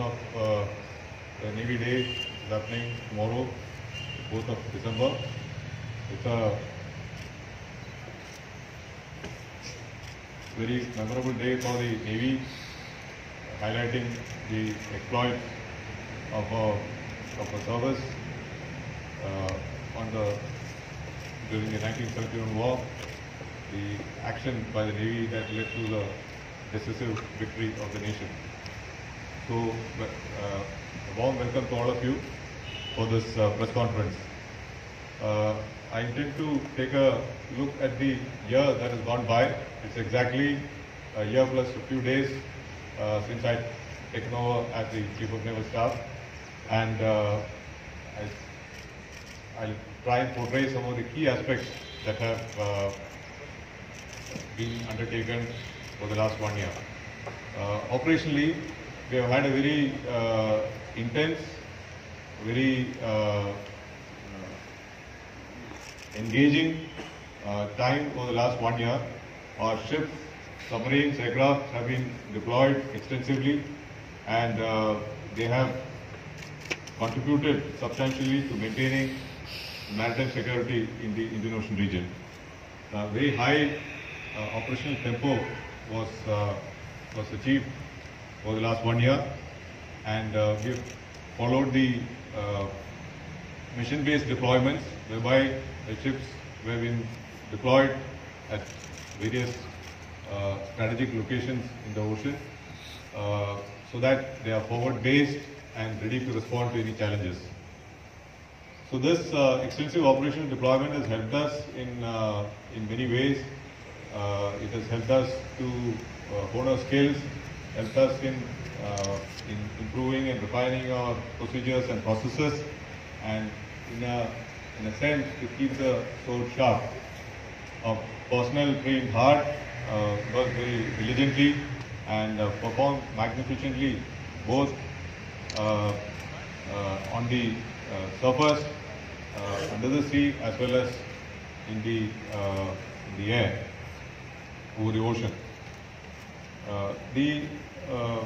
of uh, the Navy Day is happening tomorrow, 4th of December. It's a very memorable day for the Navy, highlighting the exploits of our, of a service uh, on the during the 1971 war, the action by the Navy that led to the decisive victory of the nation. So, uh, a warm welcome to all of you for this uh, press conference. Uh, I intend to take a look at the year that has gone by. It's exactly a year plus a few days uh, since I taken over as the Chief of Naval Staff, and uh, I, I'll try and portray some of the key aspects that have uh, been undertaken for the last one year. Uh, operationally, we have had a very uh, intense, very uh, engaging uh, time over the last one year. Our ships, submarines, aircraft have been deployed extensively and uh, they have contributed substantially to maintaining maritime security in the Indian Ocean region. A very high uh, operational tempo was, uh, was achieved over the last one year and uh, we have followed the uh, mission-based deployments whereby the ships were being deployed at various uh, strategic locations in the ocean uh, so that they are forward-based and ready to respond to any challenges. So this uh, extensive operational deployment has helped us in, uh, in many ways. It has helped us to hone our skills, helped us in, uh, in improving and refining our procedures and processes, and in a, in a sense to keep the sword sharp. Our personnel trained hard, uh, worked very diligently, and uh, performed magnificently both uh, uh, on the uh, surface, under the sea, as well as in the in the air, over the ocean. Uh, the uh,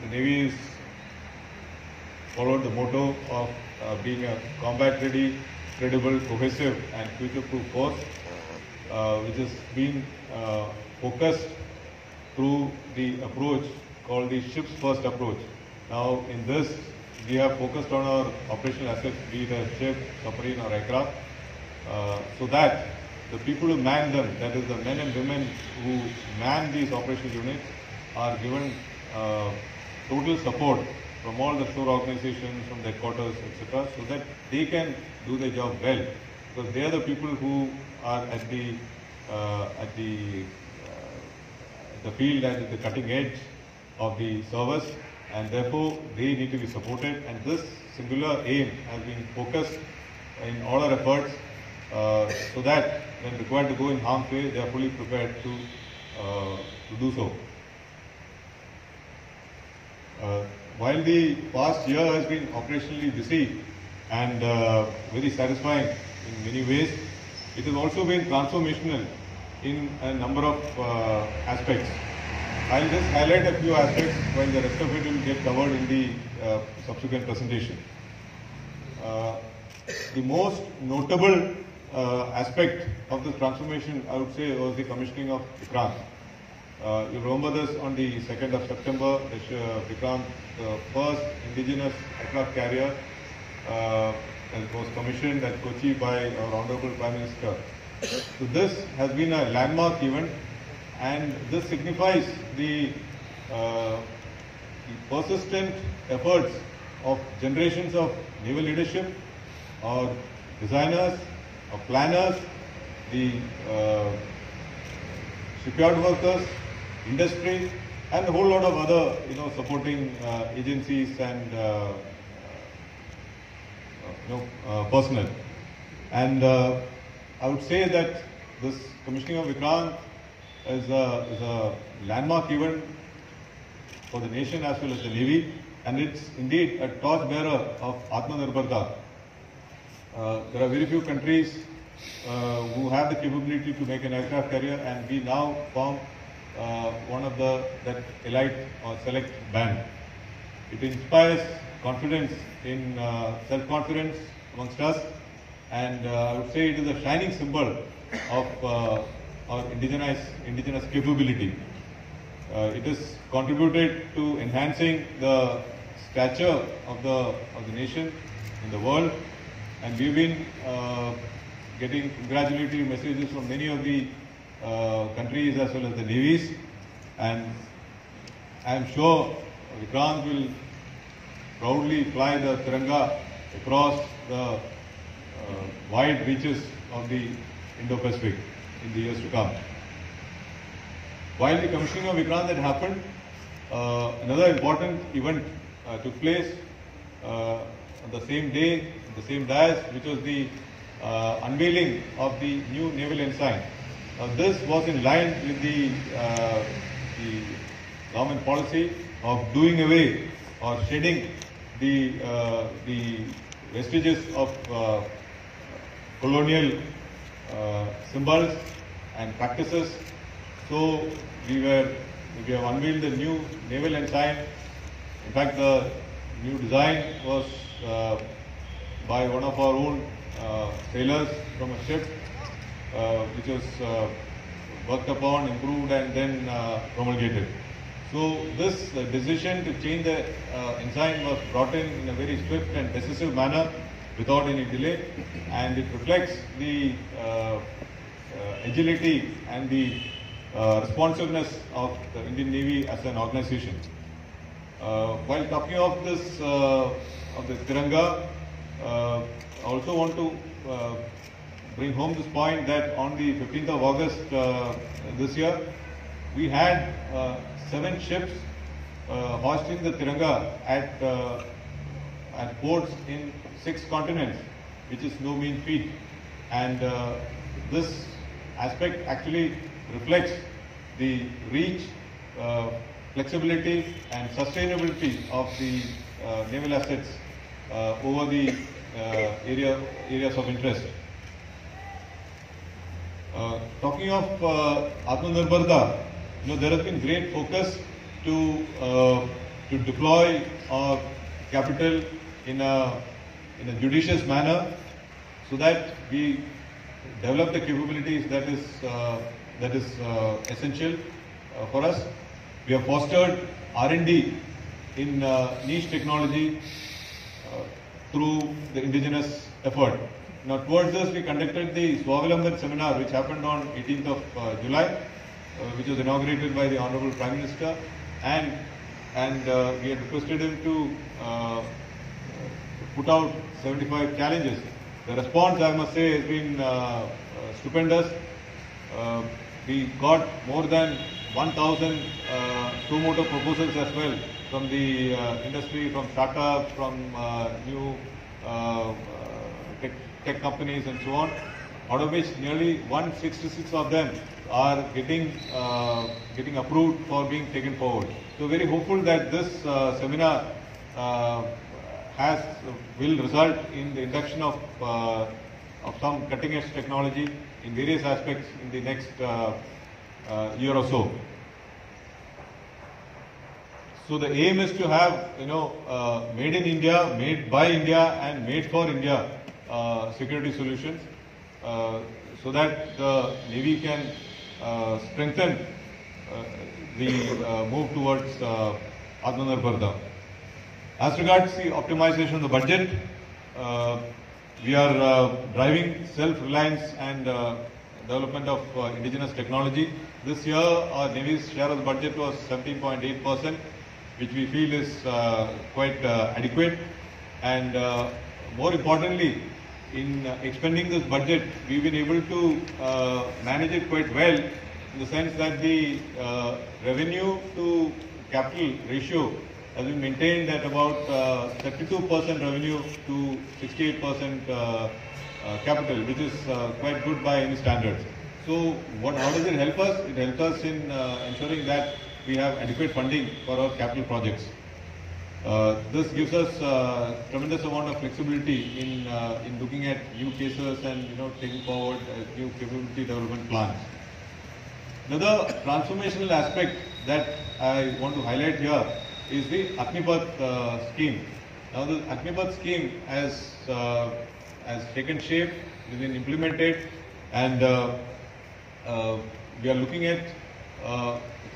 the Navy is followed the motto of uh, being a combat-ready, credible, cohesive, and future-proof force, uh, which has been uh, focused through the approach called the ships first approach. Now, in this, we have focused on our operational assets, be it a ship, submarine, or aircraft, uh, so that the people who man them, that is the men and women who man these operational units, are given uh, total support from all the shore organizations, from their quarters, etc., so that they can do their job well, because they are the people who are at the uh, at the uh, the field and at the cutting edge of the service, and therefore they need to be supported. And this singular aim has been focused in all our efforts, so that when required to go in harm's way, they are fully prepared to uh, to do so. Uh, while the past year has been operationally busy and uh, very satisfying in many ways, it has also been transformational in a number of uh, aspects. I'll just highlight a few aspects while the rest of it will get covered in the uh, subsequent presentation. Uh, the most notable uh, aspect of this transformation, I would say, was the commissioning of Vikrant. Uh, you remember this on the 2nd of September, which, uh, Vikrant, the first indigenous aircraft carrier, uh, was commissioned at Kochi by our Honorable Prime Minister. So this has been a landmark event and this signifies the, uh, the persistent efforts of generations of naval leadership, our designers, our planners, the uh, shipyard workers, industry, and a whole lot of other, you know, supporting uh, agencies and uh, you know, uh, personnel. And uh, I would say that this commissioning of Vikrant is a, is a landmark event for the nation as well as the Navy, and it's indeed a torchbearer of Atmanirbharta. Uh, there are very few countries uh, who have the capability to make an aircraft carrier, and we now form uh, one of the that elite or select band. It inspires confidence in self-confidence amongst us, and uh, I would say it is a shining symbol of uh, our indigenous indigenous capability. Uh, it has contributed to enhancing the stature of the of the nation in the world, and we've been uh, getting congratulatory messages from many of the uh, countries as well as the navies, and I'm sure Vikrant will proudly fly the Tiranga across the uh, wide reaches of the Indo-Pacific in the years to come. While the commissioning of Vikrant had happened, uh, another important event uh, took place uh, on the same day, the same dais, which was the uh, unveiling of the new naval ensign. Now, this was in line with the, uh, the government policy of doing away or shedding the, uh, the vestiges of uh, colonial uh, symbols and practices. So we were we have unveiled the new naval ensign. In fact, the new design was uh, by one of our own uh, sailors from a ship, uh, which was uh, worked upon, improved, and then promulgated. So this decision to change the ensign was brought in in a very swift and decisive manner without any delay, and it reflects the agility and the uh, responsiveness of the Indian Navy as an organization. Uh, while talking of this, uh, of this Tiranga, I also want to uh, bring home this point that on the 15th of August uh, this year, we had uh, seven ships uh, hoisting the Tiranga at, uh, at ports in six continents, which is no mean feat. And uh, this aspect actually reflects the reach, uh, flexibility, and sustainability of the uh, naval assets uh, over the uh, area areas of interest. Uh, talking of uh, Atmanirbharta, you know, there has been great focus to uh, to deploy our capital in a in a judicious manner, so that we develop the capabilities that is uh, that is uh, essential uh, for us. We have fostered R&D in uh, niche technology uh, through the indigenous effort. Now, towards this, we conducted the Swavilamban seminar, which happened on 18th of uh, July, uh, which was inaugurated by the Honorable Prime Minister, and and uh, we had requested him to uh, put out 75 challenges. The response, I must say, has been uh, uh, stupendous. Uh, we got more than 1,000 uh, two motor proposals as well from the uh, industry, from startups, from uh, new uh, tech, tech companies and so on, out of which nearly 166 of them are getting uh, getting approved for being taken forward. So very hopeful that this uh, seminar uh, has will result in the induction of of some cutting edge technology in various aspects in the next year or so. So the aim is to have, you know, uh, made in India, made by India, and made for India uh, security solutions, uh, so that the navy can uh, strengthen uh, the uh, move towards uh. As regards the optimization of the budget, we are driving self-reliance and development of indigenous technology. This year, our Navy's share of the budget was 17.8 percent, which we feel is uh, quite uh, adequate. And uh, more importantly, in expending this budget, we've been able to manage it quite well in the sense that the revenue to capital ratio has been maintained at about uh, 32% revenue to 68% uh, uh, capital, which is quite good by any standards. So, what, how does it help us? It helps us in ensuring that we have adequate funding for our capital projects. Uh, this gives us uh, tremendous amount of flexibility in uh, in looking at new cases and you know taking forward uh, new capability development plans. Another transformational aspect that I want to highlight here is the Agnipath uh, scheme. Now the Agnipath scheme has uh, has taken shape, has been implemented, and we are looking at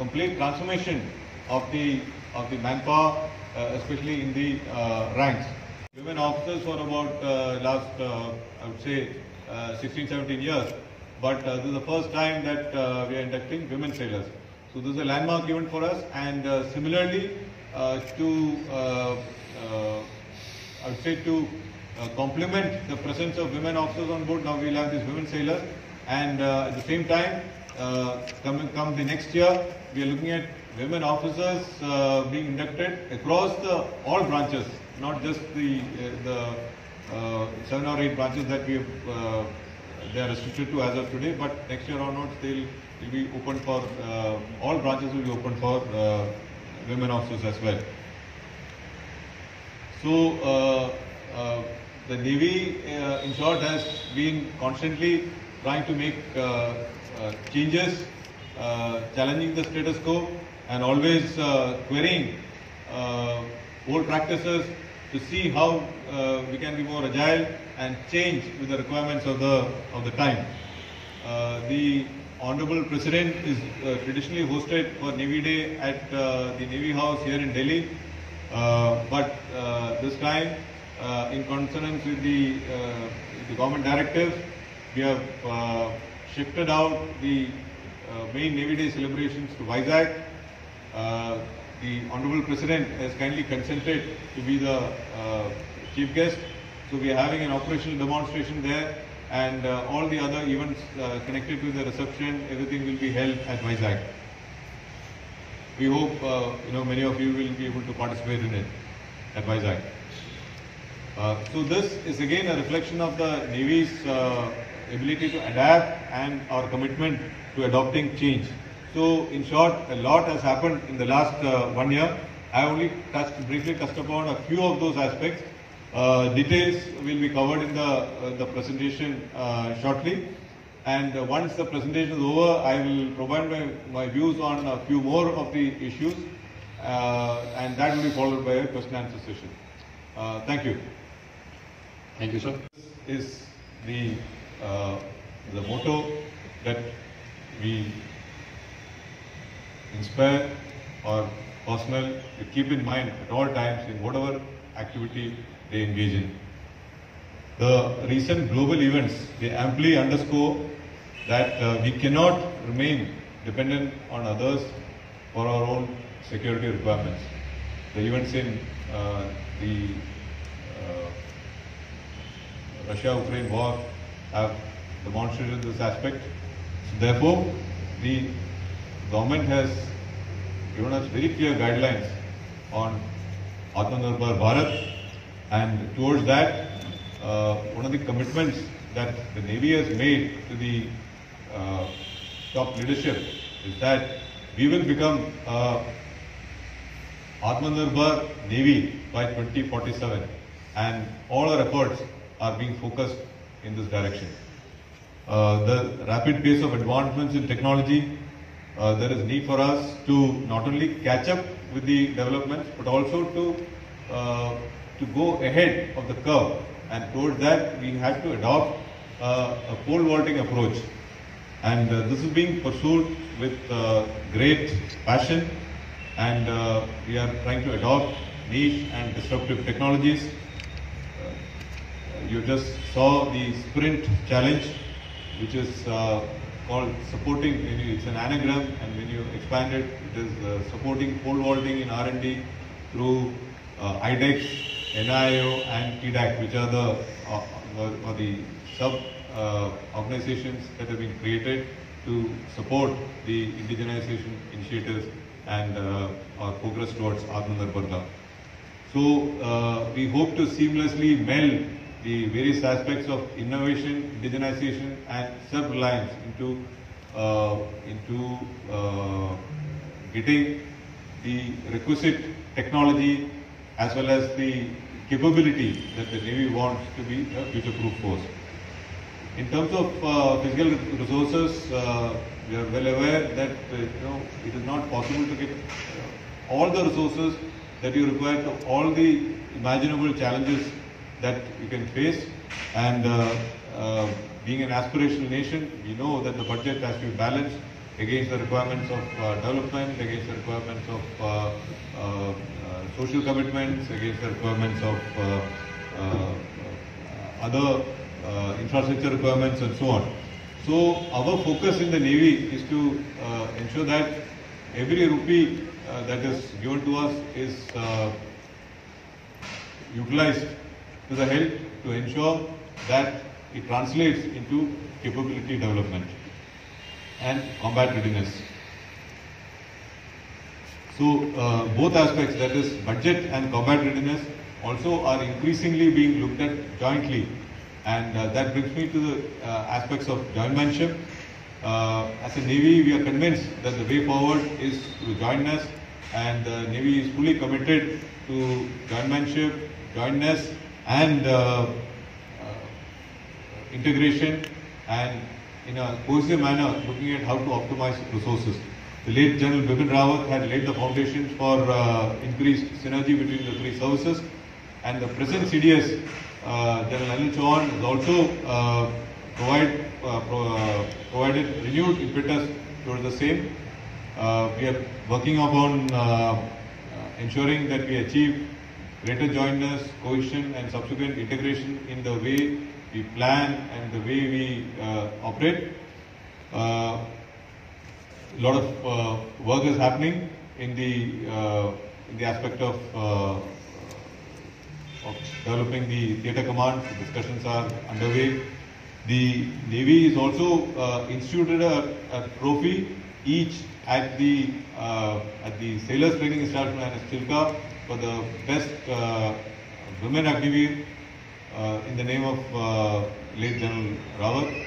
complete transformation of the of the manpower, uh, especially in the uh, ranks. Women officers for about uh, last, I would say, uh, 16, 17 years. But this is the first time that we are inducting women sailors. So this is a landmark event for us. And uh, similarly, uh, to uh, I would say to complement the presence of women officers on board, now we'll have these women sailors. And at the same time, uh, come, come the next year, we are looking at women officers uh, being inducted across the all branches, not just the uh, the uh, seven or eight branches that we have, they are restricted to as of today. But next year onwards, they'll will be open for all branches will be open for women officers as well. So the Navy, in short, has been constantly trying to make uh, uh, changes, uh, challenging the status quo, and always querying old practices to see how we can be more agile and change with the requirements of the of the time. The Honorable President is uh, traditionally hosted for Navy Day at uh, the Navy House here in Delhi. Uh, but this time, in consonance with the, the government directives, we have uh, shifted out the uh, main Navy Day celebrations to Vizag. Uh, the Honorable President has kindly consented to be the uh, chief guest. So we are having an operational demonstration there and uh, all the other events uh, connected with the reception, everything will be held at Vizag. We hope uh, you know many of you will be able to participate in it at Vizag. Uh, so this is again a reflection of the Navy's uh, ability to adapt and our commitment to adopting change. So in short, a lot has happened in the last uh, one year. I only touched, briefly touched upon a few of those aspects. Uh, details will be covered in the, uh, the presentation uh, shortly. And uh, once the presentation is over, I will provide my, my views on a few more of the issues. Uh, and that will be followed by a question and answer session. Uh, thank you. Thank you, sir. This Is the, the motto that we inspire our personnel to keep in mind at all times in whatever activity they engage in. The recent global events, they amply underscore that uh, we cannot remain dependent on others for our own security requirements. The events in uh, the uh, Russia-Ukraine war have demonstrated this aspect. Therefore, the government has given us very clear guidelines on Atmanirbhar Bharat and towards that, uh, one of the commitments that the Navy has made to the uh, top leadership is that we will become uh, Atmanirbhar Navy by 2047 and all our efforts are being focused in this direction. Uh, the rapid pace of advancements in technology, uh, there is need for us to not only catch up with the developments but also to uh, to go ahead of the curve and towards that we have to adopt uh, a pole vaulting approach and uh, this is being pursued with uh, great passion and we are trying to adopt niche and disruptive technologies. Uh, you just saw the sprint challenge which is uh, called supporting, it's an anagram and when you expand it, it is uh, supporting pole vaulting in R&D through uh, IDEX, NIO and TDAC which are the, uh, or, or the sub uh, organizations that have been created to support the indigenization initiatives and uh, our progress towards Atmanirbharta. So uh, we hope to seamlessly meld the various aspects of innovation, indigenization and self-reliance into, uh, into uh, getting the requisite technology as well as the capability that the Navy wants to be a future-proof force. In terms of uh, physical resources, uh, we are well aware that uh, you know it is not possible to get uh, all the resources that you require to all the imaginable challenges that you can face. And uh, uh, being an aspirational nation, we know that the budget has to be balanced against the requirements of uh, development, against the requirements of social commitments, against the requirements of other uh, infrastructure requirements and so on. So our focus in the Navy is to uh, ensure that every rupee uh, that is given to us is utilized to the help to ensure that it translates into capability development and combat readiness. So uh, both aspects, that is budget and combat readiness, also are increasingly being looked at jointly, and uh, that brings me to the uh, aspects of jointmanship. Uh, as a Navy, we are convinced that the way forward is through jointness, and the Navy is fully committed to jointmanship, jointness, and uh, uh, integration, and in a cohesive manner, looking at how to optimize resources. The late General Bipin Rawat had laid the foundations for uh, increased synergy between the three services, and the present CDS, uh, General Anil Chauhan, has also provide, pro- provided renewed impetus towards the same. Uh, we are working upon uh, ensuring that we achieve greater jointness, cohesion, and subsequent integration in the way we plan and the way we uh, operate. Uh, a lot of uh, work is happening in the uh, in the aspect of uh, of developing the theatre command. The discussions are underway. The Navy is also uh, instituted a, a trophy each at the uh, at the Sailors Training Establishment at Chilka for the best uh, women Agniveer uh, in the name of uh, late General Rawat.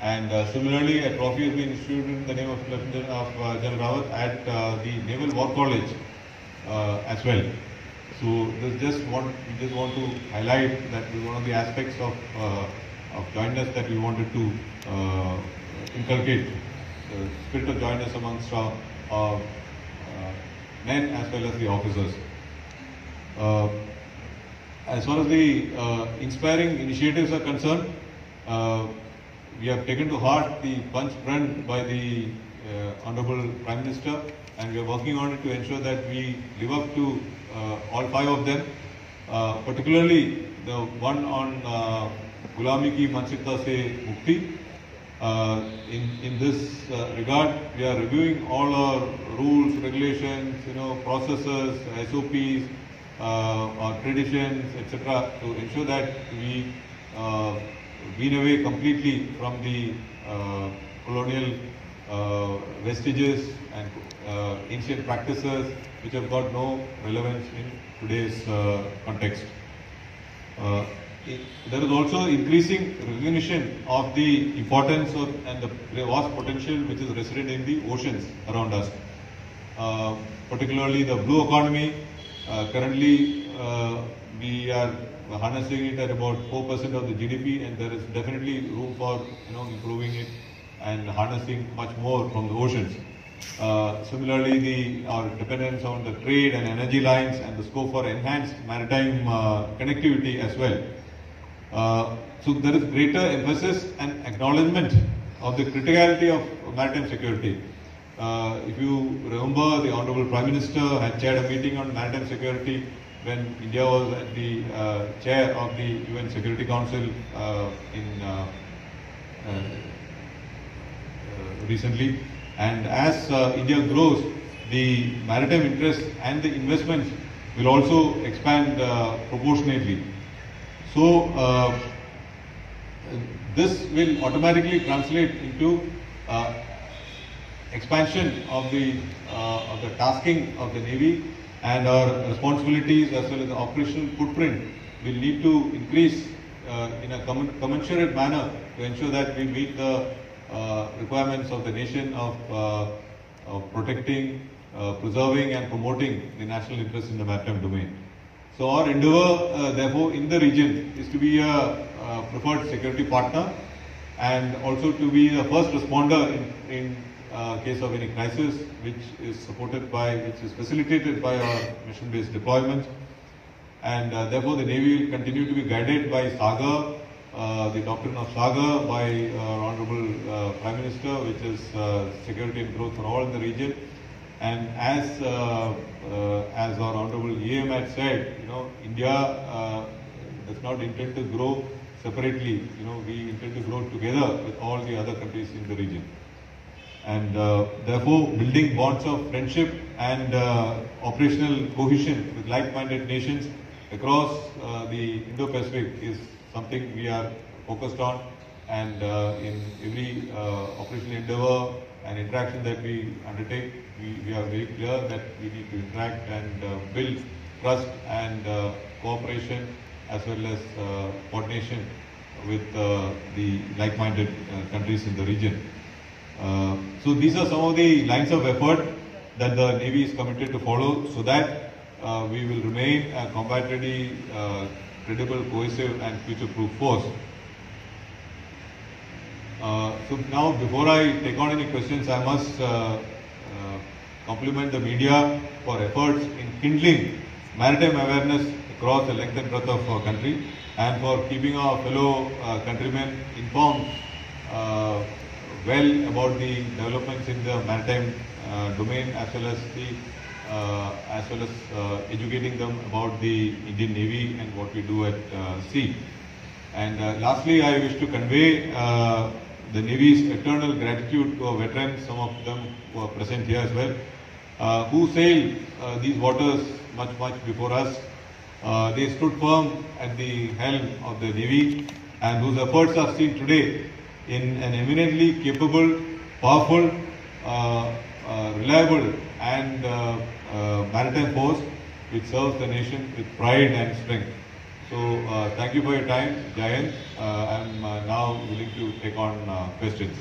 And uh, similarly, a trophy has been issued in the name of of uh, General Rawat at uh, the Naval War College uh, as well. So this just want we just want to highlight that one of the aspects of uh, of jointness that we wanted to inculcate the spirit of jointness amongst our, men as well as the officers. Uh, as far as the uh, inspiring initiatives are concerned, uh, we have taken to heart the Panch Pran by the uh, Honorable Prime Minister and we are working on it to ensure that we live up to all five of them, particularly the one on Gulami ki Mansikta se Mukti. In, in this uh, regard, we are reviewing all our rules, regulations, you know, processes, SOPs, our traditions, etc., to ensure that we uh, wean away completely from the uh, colonial uh, vestiges and uh, ancient practices which have got no relevance in today's uh, context. Uh, there is also increasing recognition of the importance of, and the vast potential which is resident in the oceans around us. Uh, particularly the blue economy. Uh, currently, uh, we are harnessing it at about 4% of the GDP, and there is definitely room for you know improving it and harnessing much more from the oceans. Uh, similarly, the our dependence on the trade and energy lines and the scope for enhanced maritime uh, connectivity as well. Uh, so there is greater emphasis and acknowledgement of the criticality of maritime security. Uh, if you remember, the Honorable Prime Minister had chaired a meeting on maritime security when India was at the uh, chair of the UN Security Council uh, in uh, uh, recently. And as uh, India grows, the maritime interest and the investments will also expand proportionately. So, this will automatically translate into expansion of the uh, of the tasking of the navy and our responsibilities as well as the operational footprint will need to increase uh, in a commen- commensurate manner to ensure that we meet the uh, requirements of the nation of, uh, of protecting, uh, preserving and promoting the national interest in the maritime domain. So our endeavor, uh, therefore, in the region is to be a, uh preferred security partner and also to be the first responder in, in case of any crisis, which is supported by, which is facilitated by our mission-based deployment. And uh, therefore, the Navy will continue to be guided by SAGAR, uh, the doctrine of SAGAR by uh, Honorable uh, Prime Minister, which is uh, security and growth for all in the region. And as uh, uh, as our Honorable EM had said, you know, India uh, does not intend to grow separately. You know, we intend to grow together with all the other countries in the region. And uh, therefore, building bonds of friendship and uh, operational cohesion with like-minded nations across uh, the Indo-Pacific is something we are focused on. And uh, in every uh, operational endeavor and interaction that we undertake, we, we are very clear that we need to interact and uh, build trust and cooperation as well as coordination with the like-minded countries in the region. Uh, so these are some of the lines of effort that the Navy is committed to follow so that uh, we will remain a combat ready, uh, credible, cohesive and future-proof force. Uh, so now before I take on any questions, I must uh, compliment the media for efforts in kindling maritime awareness across the length and breadth of our country and for keeping our fellow countrymen informed well about the developments in the maritime uh, domain as well as the uh, as well as uh, educating them about the Indian Navy and what we do at uh, sea. And uh, lastly, I wish to convey uh, the Navy's eternal gratitude to our veterans, some of them who are present here as well, who sailed these waters much, much before us. They stood firm at the helm of the Navy and whose efforts are seen today in an eminently capable, powerful, uh, uh, reliable and uh, uh, maritime force which serves the nation with pride and strength. So uh, thank you for your time, Jayan. I'm uh, now willing to take on questions.